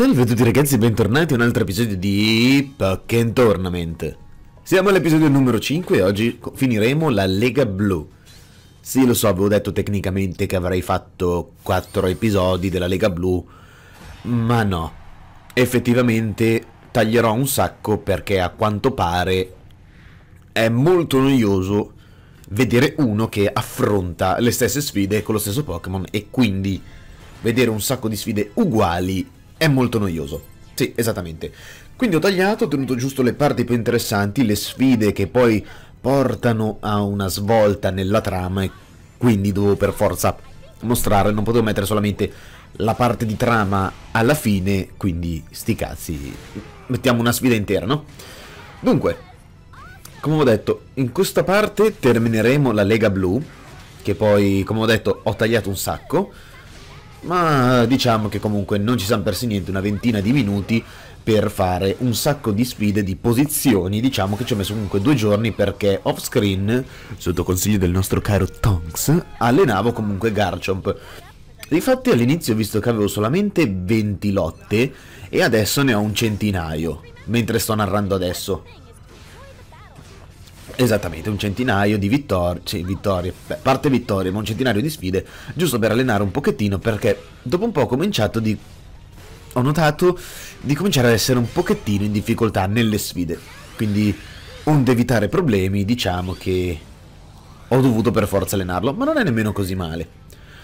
Salve a tutti ragazzi e bentornati a un altro episodio di Pokémon Tournament. Siamo all'episodio numero 5 e oggi finiremo la Lega Blu. Sì, lo so, avevo detto tecnicamente che avrei fatto 4 episodi della Lega Blu, ma no. Effettivamente taglierò un sacco perché a quanto pare è molto noioso vedere uno che affronta le stesse sfide con lo stesso Pokémon e quindi vedere un sacco di sfide uguali è molto noioso. Sì, esattamente. Quindi ho tagliato, ho tenuto giusto le parti più interessanti, le sfide che poi portano a una svolta nella trama e quindi dovevo per forza mostrare, non potevo mettere solamente la parte di trama alla fine, quindi sti cazzi, mettiamo una sfida intera, no? Dunque, come ho detto, in questa parte termineremo la Lega Blu, che poi, come ho detto, ho tagliato un sacco, ma diciamo che comunque non ci siamo persi niente, una ventina di minuti per fare un sacco di sfide di posizioni, diciamo che ci ho messo comunque due giorni perché off screen, sotto consiglio del nostro caro Tonks, allenavo comunque Garchomp. Difatti all'inizio ho visto che avevo solamente 20 lotte e adesso ne ho un centinaio, mentre sto narrando adesso. Esattamente, un centinaio di vittorie, cioè vittorie, beh, parte vittorie, ma un centinaio di sfide, giusto per allenare un pochettino, perché dopo un po' ho cominciato di... ho notato di cominciare ad essere un pochettino in difficoltà nelle sfide, quindi onde evitare problemi, diciamo che ho dovuto per forza allenarlo, ma non è nemmeno così male.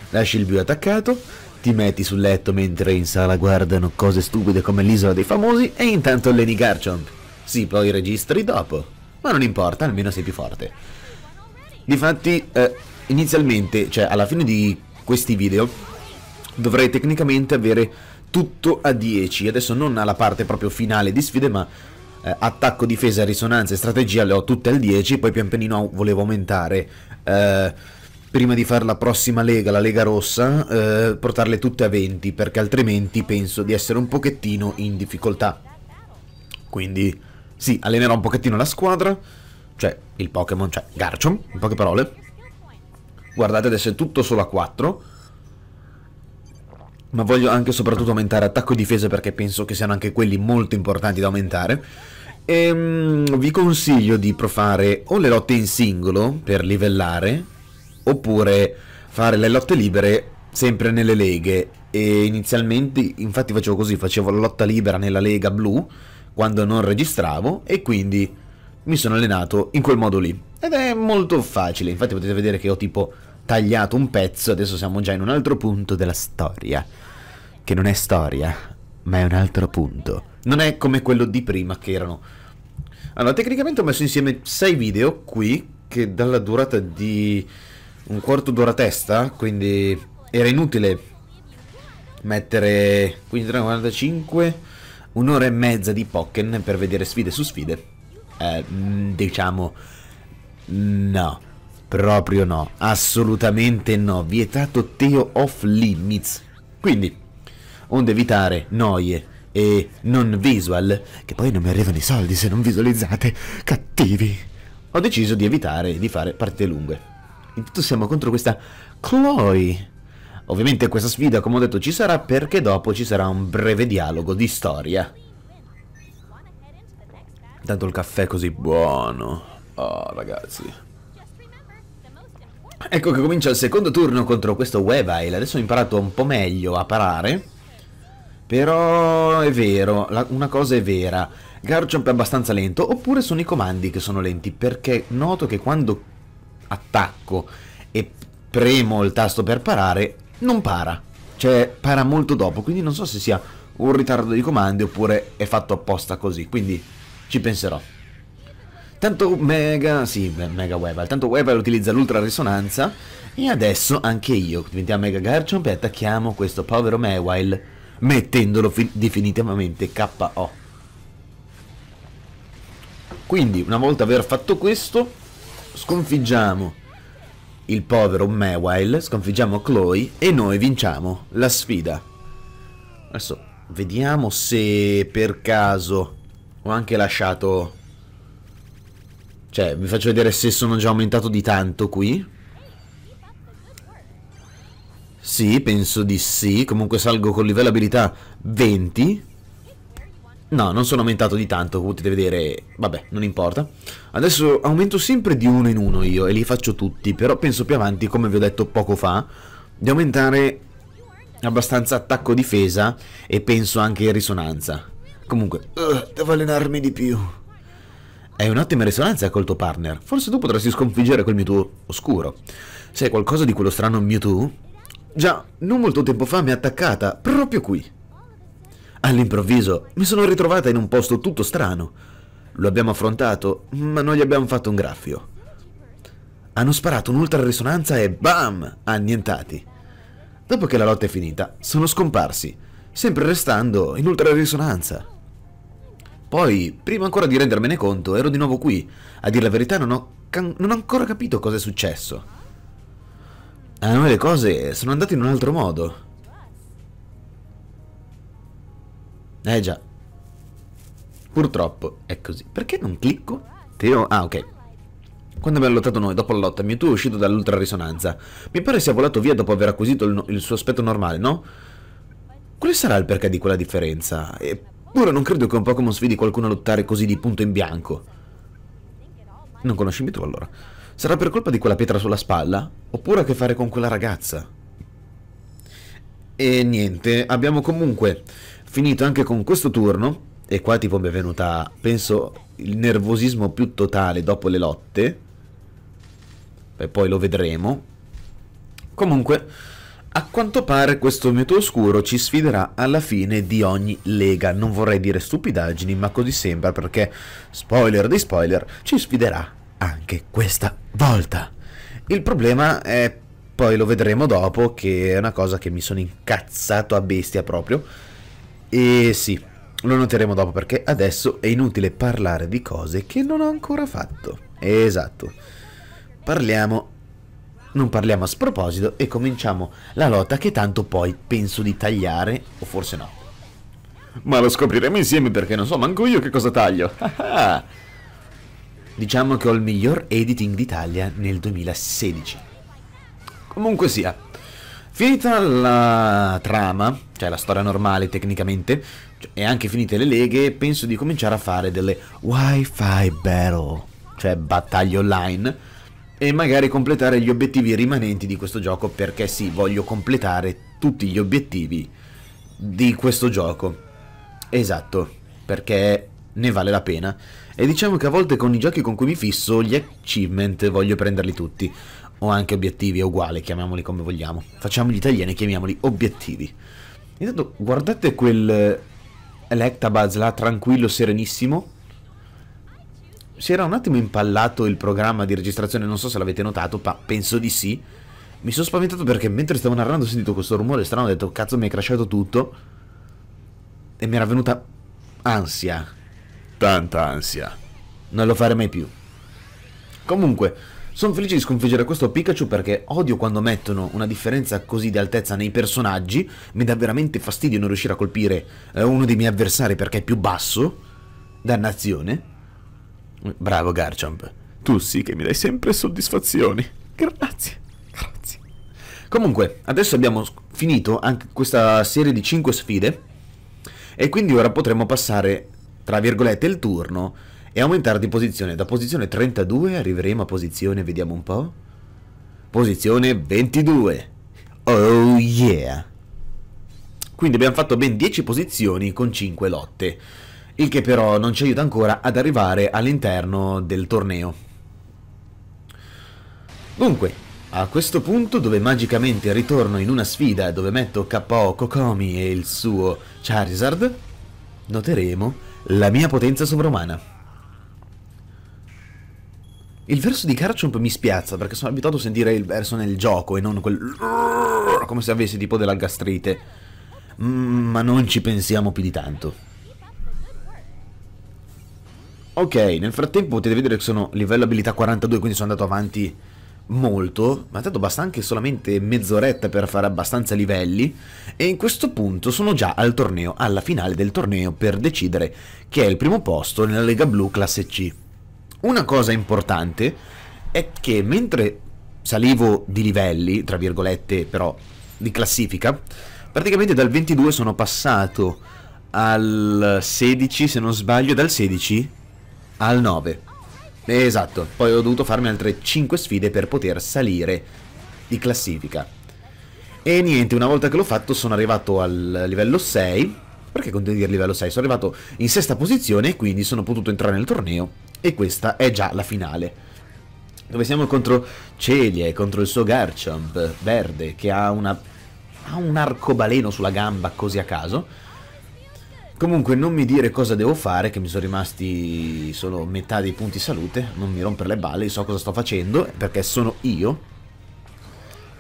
Lasci il view attaccato, ti metti sul letto mentre in sala guardano cose stupide come l'isola dei famosi e intanto alleni Garchomp. Sì, poi registri dopo ma non importa, almeno sei più forte. Difatti, eh, inizialmente, cioè alla fine di questi video, dovrei tecnicamente avere tutto a 10. Adesso non alla parte proprio finale di sfide, ma eh, attacco, difesa, risonanza e strategia le ho tutte al 10, poi pian pianino volevo aumentare... Eh, prima di fare la prossima lega, la lega rossa, eh, portarle tutte a 20, perché altrimenti penso di essere un pochettino in difficoltà. Quindi sì, allenerò un pochettino la squadra, cioè il Pokémon, cioè Garchomp, in poche parole. Guardate, adesso è tutto solo a 4. Ma voglio anche e soprattutto aumentare attacco e difesa perché penso che siano anche quelli molto importanti da aumentare. E ehm, vi consiglio di provare o le lotte in singolo per livellare, oppure fare le lotte libere sempre nelle leghe. E inizialmente, infatti facevo così, facevo la lotta libera nella lega blu, quando non registravo e quindi mi sono allenato in quel modo lì. Ed è molto facile, infatti potete vedere che ho tipo tagliato un pezzo, adesso siamo già in un altro punto della storia. Che non è storia, ma è un altro punto. Non è come quello di prima che erano... Allora, tecnicamente ho messo insieme 6 video qui, che dalla durata di un quarto d'ora testa, quindi era inutile mettere 15, 45 un'ora e mezza di Pokken per vedere sfide su sfide. Eh, mm, diciamo, no, proprio no, assolutamente no, vietato Teo off limits. Quindi, onde evitare noie e non visual, che poi non mi arrivano i soldi se non visualizzate, cattivi, ho deciso di evitare di fare partite lunghe. Intanto siamo contro questa Chloe Ovviamente questa sfida, come ho detto, ci sarà perché dopo ci sarà un breve dialogo di storia. Tanto il caffè è così buono. Oh, ragazzi. Ecco che comincia il secondo turno contro questo Weavile. Adesso ho imparato un po' meglio a parare. Però è vero, la, una cosa è vera. Garchomp è abbastanza lento, oppure sono i comandi che sono lenti, perché noto che quando attacco e premo il tasto per parare, non para. Cioè, para molto dopo, quindi non so se sia un ritardo di comandi oppure è fatto apposta così, quindi ci penserò. Tanto Mega, sì, Mega Weval, tanto Weval utilizza l'ultra risonanza e adesso anche io diventiamo Mega Garchomp e attacchiamo questo povero Mewile mettendolo definitivamente KO. Quindi, una volta aver fatto questo, sconfiggiamo il povero Mewile, sconfiggiamo Chloe e noi vinciamo la sfida. Adesso vediamo se per caso ho anche lasciato... Cioè, vi faccio vedere se sono già aumentato di tanto qui. Sì, penso di sì. Comunque salgo con livello abilità 20. No, non sono aumentato di tanto, come potete vedere. Vabbè, non importa. Adesso aumento sempre di uno in uno io e li faccio tutti. Però penso più avanti, come vi ho detto poco fa, di aumentare abbastanza attacco difesa e penso anche risonanza. Comunque, uh, devo allenarmi di più. È un'ottima risonanza col tuo partner. Forse tu potresti sconfiggere quel Mewtwo oscuro. Sai qualcosa di quello strano Mewtwo? Già, non molto tempo fa mi ha attaccata, proprio qui. All'improvviso mi sono ritrovata in un posto tutto strano. Lo abbiamo affrontato, ma non gli abbiamo fatto un graffio. Hanno sparato un'ultra risonanza e bam! Annientati. Dopo che la lotta è finita, sono scomparsi, sempre restando in ultra risonanza. Poi, prima ancora di rendermene conto, ero di nuovo qui. A dire la verità non ho, non ho ancora capito cosa è successo. A noi le cose sono andate in un altro modo. Eh già. Purtroppo è così. Perché non clicco? Teo... Ah, ok. Quando abbiamo lottato noi, dopo la lotta, Mewtwo è uscito dall'ultra risonanza. Mi pare sia volato via dopo aver acquisito il, il suo aspetto normale, no? Quale sarà il perché di quella differenza? Eppure non credo che un Pokémon sfidi qualcuno a lottare così di punto in bianco. Non conosci Mewtwo allora? Sarà per colpa di quella pietra sulla spalla? Oppure a che fare con quella ragazza? E niente, abbiamo comunque finito anche con questo turno. E qua tipo mi è venuta, penso, il nervosismo più totale dopo le lotte. E poi lo vedremo. Comunque, a quanto pare questo Mewtwo Oscuro ci sfiderà alla fine di ogni lega. Non vorrei dire stupidaggini, ma così sembra perché, spoiler di spoiler, ci sfiderà anche questa volta. Il problema è, poi lo vedremo dopo, che è una cosa che mi sono incazzato a bestia proprio. E sì, lo noteremo dopo perché adesso è inutile parlare di cose che non ho ancora fatto. Esatto. Parliamo... Non parliamo a sproposito e cominciamo la lotta che tanto poi penso di tagliare, o forse no. Ma lo scopriremo insieme perché non so manco io che cosa taglio. Diciamo che ho il miglior editing d'Italia nel 2016. Comunque sia, finita la trama, cioè la storia normale tecnicamente, e anche finite le leghe, penso di cominciare a fare delle Wi-Fi Battle, cioè battaglie online, e magari completare gli obiettivi rimanenti di questo gioco, perché sì, voglio completare tutti gli obiettivi di questo gioco. Esatto, perché ne vale la pena. E diciamo che a volte con i giochi con cui mi fisso, gli achievement voglio prenderli tutti. O anche obiettivi, è uguale, chiamiamoli come vogliamo. Facciamo gli italiani e chiamiamoli obiettivi. Intanto, guardate quel Electabuzz là, tranquillo, serenissimo. Si era un attimo impallato il programma di registrazione, non so se l'avete notato, ma penso di sì. Mi sono spaventato perché mentre stavo narrando ho sentito questo rumore strano, ho detto cazzo mi è crashato tutto. E mi era venuta ansia tanta ansia. Non lo fare mai più. Comunque, sono felice di sconfiggere questo Pikachu perché odio quando mettono una differenza così di altezza nei personaggi. Mi dà veramente fastidio non riuscire a colpire eh, uno dei miei avversari perché è più basso. Dannazione. Bravo Garchomp. Tu sì che mi dai sempre soddisfazioni. Grazie. Grazie. Comunque, adesso abbiamo finito anche questa serie di 5 sfide. E quindi ora potremo passare tra virgolette, il turno e aumentare di posizione. Da posizione 32 arriveremo a posizione, vediamo un po'. Posizione 22. Oh yeah! Quindi abbiamo fatto ben 10 posizioni con 5 lotte, il che però non ci aiuta ancora ad arrivare all'interno del torneo. Dunque, a questo punto dove magicamente ritorno in una sfida dove metto KO Kokomi e il suo Charizard, noteremo la mia potenza sovrumana. Il verso di Garchomp mi spiazza perché sono abituato a sentire il verso nel gioco e non quel... come se avessi tipo della gastrite. Mm, ma non ci pensiamo più di tanto. Ok, nel frattempo potete vedere che sono livello abilità 42, quindi sono andato avanti molto, ma tanto basta anche solamente mezz'oretta per fare abbastanza livelli e in questo punto sono già al torneo, alla finale del torneo per decidere chi è il primo posto nella Lega Blu classe C. Una cosa importante è che mentre salivo di livelli, tra virgolette però di classifica, praticamente dal 22 sono passato al 16, se non sbaglio, dal 16 al 9. Esatto, poi ho dovuto farmi altre 5 sfide per poter salire di classifica. E niente, una volta che l'ho fatto sono arrivato al livello 6. Perché continuo a dire livello 6? Sono arrivato in sesta posizione e quindi sono potuto entrare nel torneo. E questa è già la finale. Dove siamo contro Celia e contro il suo Garchomp verde che ha, una, ha un arcobaleno sulla gamba così a caso. Comunque non mi dire cosa devo fare, che mi sono rimasti solo metà dei punti salute, non mi rompere le balle, so cosa sto facendo, perché sono io.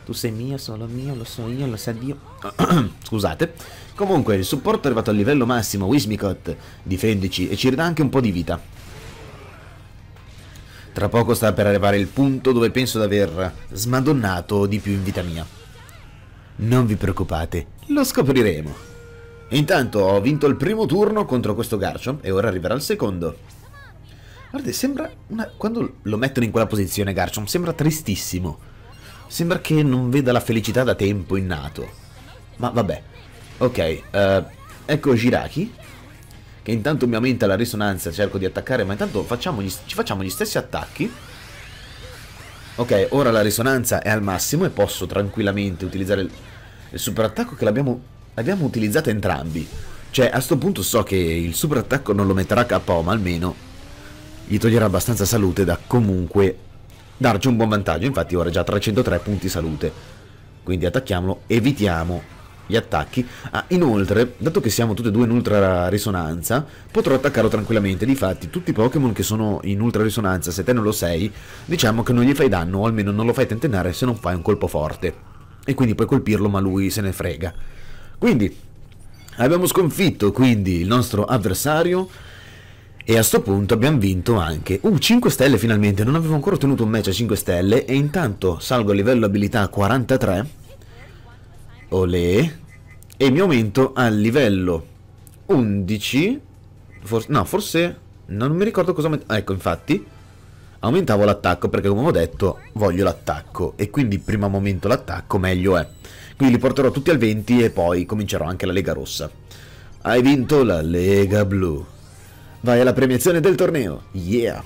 Tu sei mio, solo mio, lo so io, lo sa Dio. Scusate. Comunque, il supporto è arrivato al livello massimo, Wismicot, difendici e ci ridà anche un po' di vita. Tra poco sta per arrivare il punto dove penso di aver smadonnato di più in vita mia. Non vi preoccupate, lo scopriremo. Intanto ho vinto il primo turno contro questo Garchomp e ora arriverà il secondo. Guardate, sembra... Una... Quando lo mettono in quella posizione Garchomp sembra tristissimo. Sembra che non veda la felicità da tempo innato. Ma vabbè. Ok, uh, ecco Jiraki. Che intanto mi aumenta la risonanza, cerco di attaccare, ma intanto facciamo gli, ci facciamo gli stessi attacchi. Ok, ora la risonanza è al massimo e posso tranquillamente utilizzare il, il super attacco che l'abbiamo abbiamo utilizzato entrambi. Cioè, a sto punto so che il super attacco non lo metterà KO, ma almeno gli toglierà abbastanza salute da comunque darci un buon vantaggio. Infatti ora è già 303 punti salute. Quindi attacchiamolo, evitiamo gli attacchi. Ah, inoltre, dato che siamo tutti e due in ultra risonanza, potrò attaccarlo tranquillamente. Difatti, tutti i Pokémon che sono in ultra risonanza, se te non lo sei, diciamo che non gli fai danno, o almeno non lo fai tentennare se non fai un colpo forte. E quindi puoi colpirlo, ma lui se ne frega. Quindi abbiamo sconfitto quindi il nostro avversario e a sto punto abbiamo vinto anche. Uh, 5 stelle finalmente, non avevo ancora ottenuto un match a 5 stelle e intanto salgo a livello abilità 43. Olè. E mi aumento al livello 11. Forse, no, forse... Non mi ricordo cosa... Ecco, infatti, aumentavo l'attacco perché come ho detto voglio l'attacco e quindi prima aumento l'attacco meglio è. Quindi li porterò tutti al 20 e poi comincerò anche la Lega Rossa. Hai vinto la Lega Blu. Vai alla premiazione del torneo. Yeah!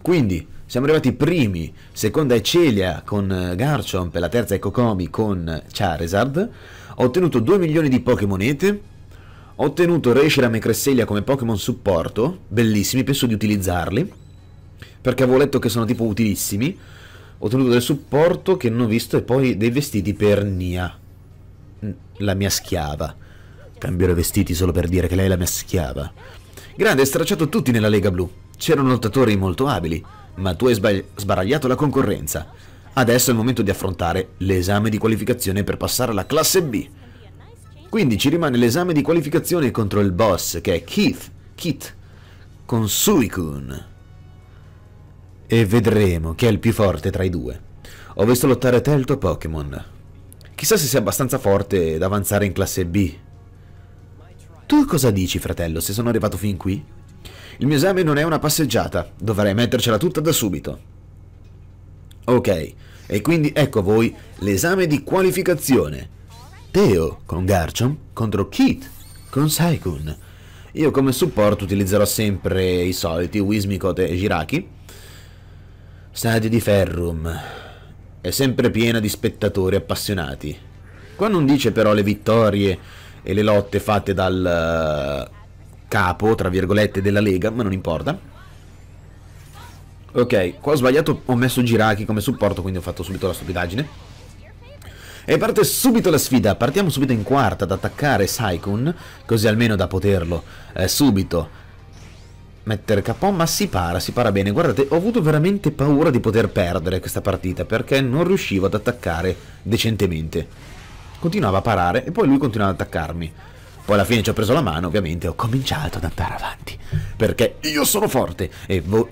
Quindi, siamo arrivati primi. Seconda è Celia con eh, Garchomp e la terza è Kokomi con Charizard. Ho ottenuto 2 milioni di Pokémonete. Ho ottenuto Reshiram e Cresselia come Pokémon supporto. Bellissimi, penso di utilizzarli. Perché avevo letto che sono tipo utilissimi. Ottenuto del supporto che non ho visto e poi dei vestiti per Nia, la mia schiava. Cambierò vestiti solo per dire che lei è la mia schiava. Grande, hai stracciato tutti nella Lega Blu. C'erano lottatori molto abili, ma tu hai sbaragliato la concorrenza. Adesso è il momento di affrontare l'esame di qualificazione per passare alla classe B. Quindi ci rimane l'esame di qualificazione contro il boss, che è Keith, Kit, con Suicune e vedremo chi è il più forte tra i due. Ho visto lottare te il tuo Pokémon. Chissà se sei abbastanza forte da avanzare in classe B. Tu cosa dici, fratello, se sono arrivato fin qui? Il mio esame non è una passeggiata, dovrei mettercela tutta da subito. Ok, e quindi ecco a voi l'esame di qualificazione. Teo con Garchomp contro Kit con Saikun. Io come supporto utilizzerò sempre i soliti Wismicot e Jiraki Stadio di Ferrum. È sempre piena di spettatori appassionati. Qua non dice però le vittorie e le lotte fatte dal uh, capo, tra virgolette, della Lega, ma non importa. Ok, qua ho sbagliato, ho messo Giraki come supporto, quindi ho fatto subito la stupidaggine. E parte subito la sfida, partiamo subito in quarta ad attaccare Saikun, così almeno da poterlo eh, subito mettere KO, ma si para, si para bene. Guardate, ho avuto veramente paura di poter perdere questa partita perché non riuscivo ad attaccare decentemente. Continuava a parare e poi lui continuava ad attaccarmi. Poi alla fine ci ho preso la mano, ovviamente, ho cominciato ad andare avanti. Perché io sono forte. E voi...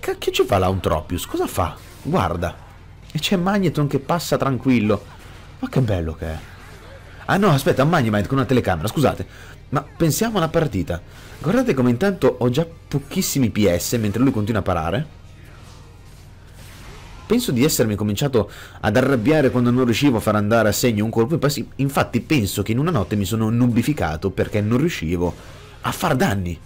Che ci fa là? Cosa fa? Guarda. E c'è Magneton che passa tranquillo. Ma che bello che è. Ah no, aspetta, Magnemite con una telecamera, scusate. Ma pensiamo alla partita. Guardate come intanto ho già pochissimi PS mentre lui continua a parare. penso di essermi cominciato ad arrabbiare quando non riuscivo a far andare a segno un colpo. Infatti penso che in una notte mi sono nubificato perché non riuscivo a far danni.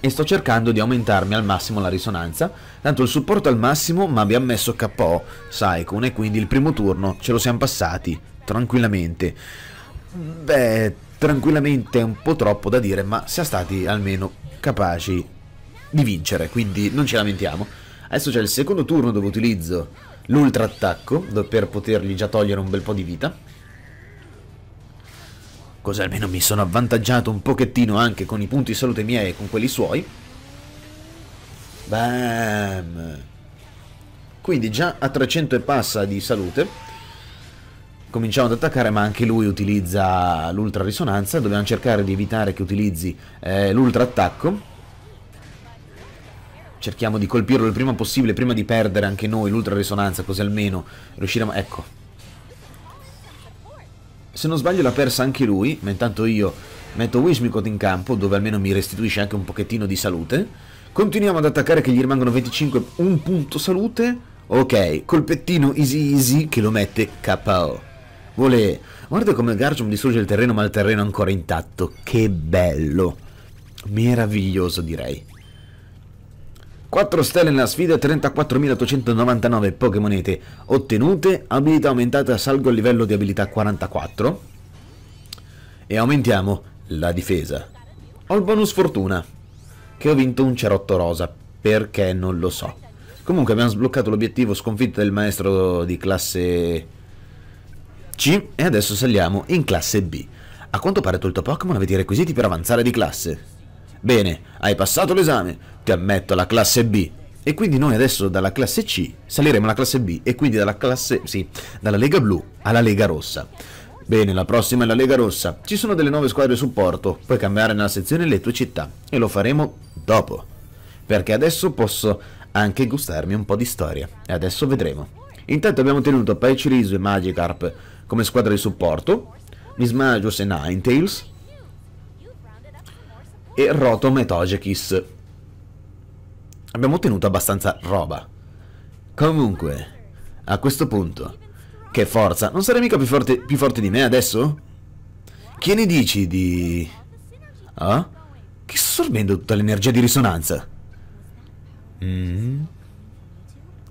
E sto cercando di aumentarmi al massimo la risonanza. Tanto il supporto al massimo, ma abbiamo messo KO Saikun e quindi il primo turno ce lo siamo passati tranquillamente. Beh, tranquillamente è un po' troppo da dire, ma siamo stati almeno capaci di vincere, quindi non ci lamentiamo. Adesso c'è il secondo turno dove utilizzo l'ultra attacco per potergli già togliere un bel po' di vita. Così almeno mi sono avvantaggiato un pochettino anche con i punti salute miei e con quelli suoi. Bam! Quindi già a 300 e passa di salute. Cominciamo ad attaccare ma anche lui utilizza l'ultra risonanza. Dobbiamo cercare di evitare che utilizzi eh, l'ultra attacco. Cerchiamo di colpirlo il prima possibile prima di perdere anche noi l'ultra risonanza così almeno riusciremo ecco. Se non sbaglio l'ha persa anche lui ma intanto io metto Wishmikot in campo dove almeno mi restituisce anche un pochettino di salute. Continuiamo ad attaccare che gli rimangono 25 un punto salute. Ok colpettino easy easy che lo mette KO vuole guarda come Garchomp distrugge il terreno ma il terreno è ancora intatto. Che bello. Meraviglioso direi. 4 stelle nella sfida, 34.899 Pokémonete ottenute, abilità aumentata, salgo al livello di abilità 44 e aumentiamo la difesa. Ho il bonus fortuna, che ho vinto un cerotto rosa, perché non lo so. Comunque abbiamo sbloccato l'obiettivo sconfitta del maestro di classe C e adesso saliamo in classe B. A quanto pare tuo Pokémon avete i requisiti per avanzare di classe. Bene, hai passato l'esame, ti ammetto alla classe B. E quindi noi adesso dalla classe C saliremo alla classe B e quindi dalla classe, sì, dalla Lega Blu alla Lega Rossa. Bene, la prossima è la Lega Rossa. Ci sono delle nuove squadre supporto, puoi cambiare nella sezione le tue città e lo faremo dopo. Perché adesso posso anche gustarmi un po' di storia e adesso vedremo. Intanto abbiamo tenuto Pachirisu e Magikarp come squadra di supporto, Mismagius e Ninetales, e Rotom e Togekiss. Abbiamo ottenuto abbastanza roba. Comunque, a questo punto, che forza, non sarei mica più forte, più forte di me adesso? Che ne dici di... Ah? Che sto assorbendo tutta l'energia di risonanza? Mm.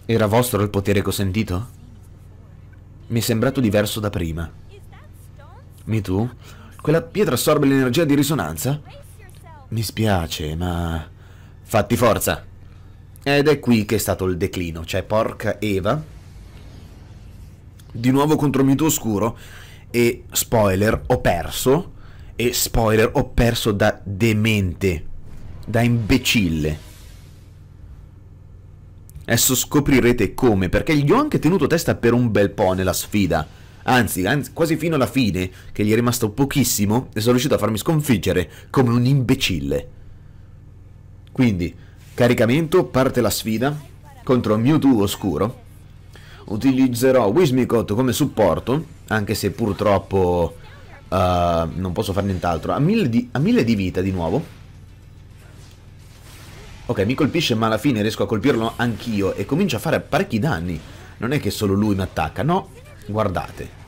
Era vostro il potere che ho sentito? Mi è sembrato diverso da prima. Mi tu? Quella pietra assorbe l'energia di risonanza? Mi spiace, ma... Fatti forza! Ed è qui che è stato il declino, cioè porca Eva. Di nuovo contro Mewtwo Oscuro. E spoiler, ho perso. E spoiler, ho perso da demente. Da imbecille. Adesso scoprirete come, perché gli ho anche tenuto testa per un bel po' nella sfida. Anzi, anzi, quasi fino alla fine, che gli è rimasto pochissimo, e sono riuscito a farmi sconfiggere come un imbecille. Quindi, caricamento, parte la sfida contro Mewtwo oscuro. Utilizzerò Wismicot come supporto, anche se purtroppo uh, non posso fare nient'altro. A mille, di, a mille di vita di nuovo. Ok, mi colpisce ma alla fine riesco a colpirlo anch'io e comincio a fare parecchi danni. Non è che solo lui mi attacca, no, Guardate.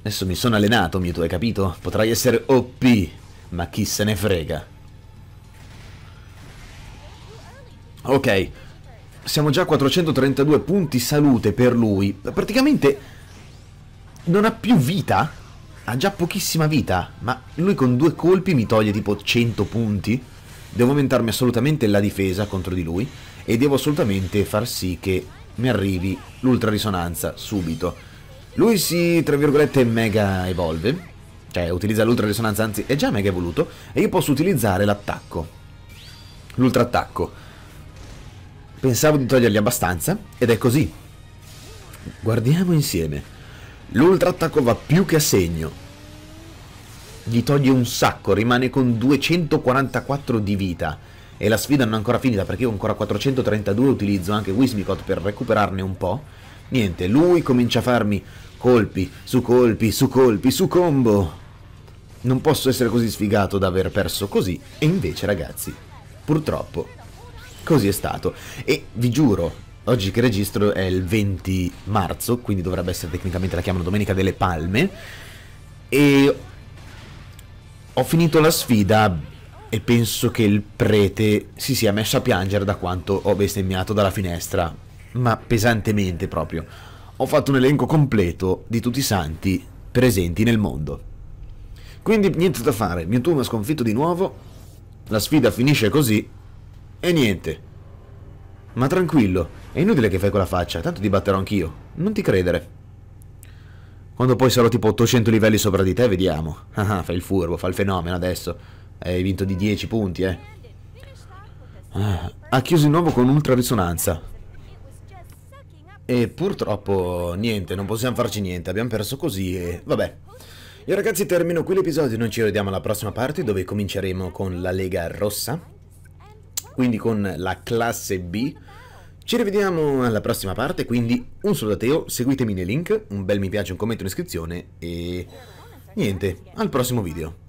Adesso mi sono allenato, Mewtwo, hai capito? Potrai essere OP, ma chi se ne frega. Ok, siamo già a 432 punti salute per lui. Praticamente non ha più vita. Ha già pochissima vita, ma lui con due colpi mi toglie tipo 100 punti. Devo aumentarmi assolutamente la difesa contro di lui e devo assolutamente far sì che mi arrivi l'ultra risonanza subito. Lui si, tra virgolette, mega evolve, cioè utilizza l'ultra risonanza, anzi è già mega evoluto, e io posso utilizzare l'attacco. L'ultra attacco. Pensavo di togliergli abbastanza, ed è così. Guardiamo insieme. L'ultra attacco va più che a segno. Gli toglie un sacco, rimane con 244 di vita e la sfida non è ancora finita perché io ho ancora 432 utilizzo anche Wismicot per recuperarne un po'. Niente, lui comincia a farmi colpi su colpi su colpi su combo. Non posso essere così sfigato da aver perso così e invece ragazzi, purtroppo così è stato. E vi giuro, oggi che registro è il 20 marzo, quindi dovrebbe essere tecnicamente la chiamano Domenica delle Palme, e ho finito la sfida e penso che il prete si sia messo a piangere da quanto ho bestemmiato dalla finestra, ma pesantemente proprio. Ho fatto un elenco completo di tutti i santi presenti nel mondo. Quindi niente da fare, Mewtwo è sconfitto di nuovo, la sfida finisce così e niente. Ma tranquillo, è inutile che fai quella faccia, tanto ti batterò anch'io, non ti credere. Quando poi sarò tipo 800 livelli sopra di te, vediamo. Ah, ah, fai il furbo, fa il fenomeno adesso. Hai vinto di 10 punti, eh. Ah, ha chiuso di nuovo con ultra risonanza. E purtroppo niente, non possiamo farci niente, abbiamo perso così e vabbè. Io ragazzi termino qui l'episodio, noi ci vediamo alla prossima parte dove cominceremo con la Lega Rossa, quindi con la classe B. Ci rivediamo alla prossima parte, quindi un saluto a Teo, seguitemi nei link, un bel mi piace, un commento, un'iscrizione e niente, al prossimo video.